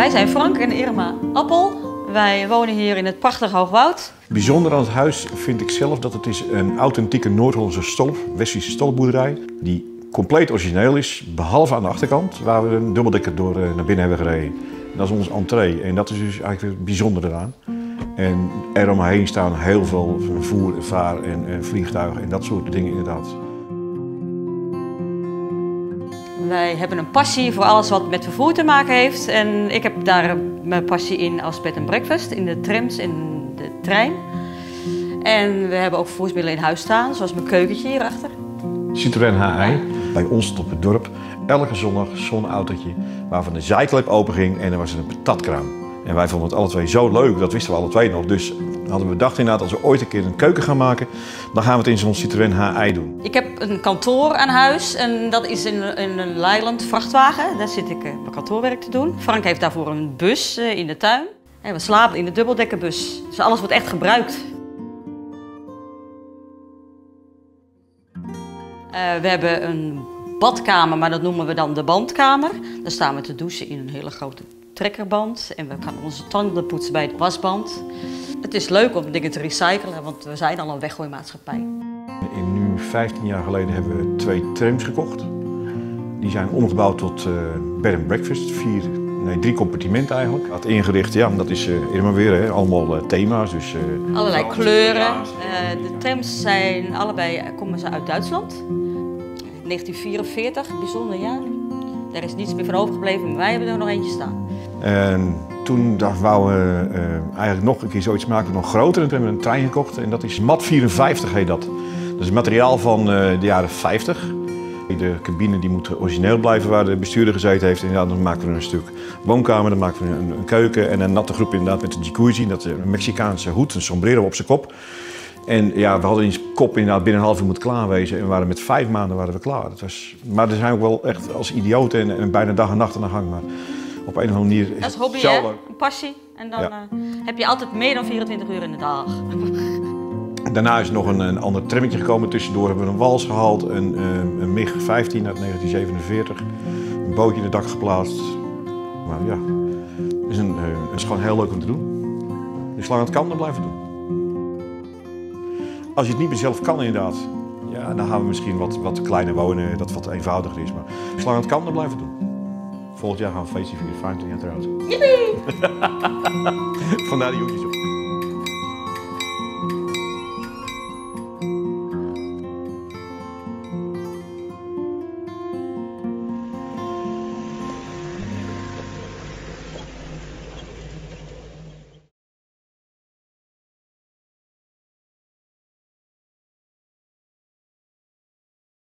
Wij zijn Frank en Irma Appel. Wij wonen hier in het prachtige Hoogwoud. Bijzonder aan het huis vind ik zelf dat het is een authentieke Noord-Hollandse stolp, Westfriese stolpboerderij, die compleet origineel is, behalve aan de achterkant, waar we een dubbeldekker door eh, naar binnen hebben gereden. Dat is ons entree en dat is dus eigenlijk het bijzondere eraan. En eromheen staan heel veel voer, vaar en, en vliegtuigen en dat soort dingen inderdaad. Wij hebben een passie voor alles wat met vervoer te maken heeft. En ik heb daar mijn passie in als bed and breakfast, in de trams en de trein. En we hebben ook vervoersmiddelen in huis staan, zoals mijn keukentje hierachter. Citroën HI, bij ons op het dorp, elke zondag zo'n autootje waarvan de zijklep open ging en er was een patatkraam. En wij vonden het alle twee zo leuk, dat wisten we alle twee nog. Dus hadden we bedacht inderdaad, als we ooit een keer een keuken gaan maken, dan gaan we het in zo'n Citroën HI doen. Ik heb een kantoor aan huis en dat is in, een Leiland vrachtwagen. Daar zit ik uh, mijn kantoorwerk te doen. Frank heeft daarvoor een bus uh, in de tuin. En we slapen in de dubbeldekkerbus. Dus alles wordt echt gebruikt. Uh, we hebben een badkamer, maar dat noemen we dan de bandkamer. Daar staan we te douchen in een hele grote trekkerband. En we gaan onze tanden poetsen bij de wasband. Het is leuk om dingen te recyclen, want we zijn al een weggooimaatschappij. In nu 15 jaar geleden hebben we twee trams gekocht. Die zijn omgebouwd tot uh, bed and breakfast. Vier, nee, drie compartimenten eigenlijk. Had ingericht, ja, dat is uh, helemaal weer hè, allemaal uh, thema's. Dus, Allerlei kleuren. de trams zijn allebei, komen ze uit Duitsland. 1944, bijzonder jaar. Daar is niets meer van overgebleven, maar wij hebben er nog eentje staan. En toen dacht, we uh, eigenlijk nog een keer zoiets maken, nog groter. En toen hebben we een trein gekocht en dat is MAT 54 heet dat. Dat is materiaal van uh, de jaren 50. De cabine die moet origineel blijven waar de bestuurder gezeten heeft. En ja, dan maken we een stuk woonkamer, dan maken we een, keuken en een natte groep inderdaad met een jacuzzi. Dat is een Mexicaanse hoed, een sombrero op zijn kop. En ja, we hadden in kop inderdaad binnen een half uur moet klaar En waren met vijf maanden waren we klaar. Dat was, maar er zijn ook wel echt als idioten en, en bijna dag en nacht aan de gang. Maar op een of andere manier is Dat is hobby, hè? Een passie. En dan ja. uh, heb je altijd meer dan 24 uur in de dag. Daarna is nog een, een ander trammetje gekomen. Tussendoor hebben we een wals gehaald, een, uh, een MiG 15 uit 1947. Een bootje in het dak geplaatst. Maar ja, het is, een, het is gewoon heel leuk om te doen. Dus lang het kan, dan blijven doen. Als je het niet meer zelf kan inderdaad, ja, dan gaan we misschien wat, wat kleiner wonen, dat wat eenvoudiger is. Maar zolang het kan, dan blijven doen. Volgend jaar gaan we feestje vieren, 25 jaar trouwens. Vandaar de joetjes op.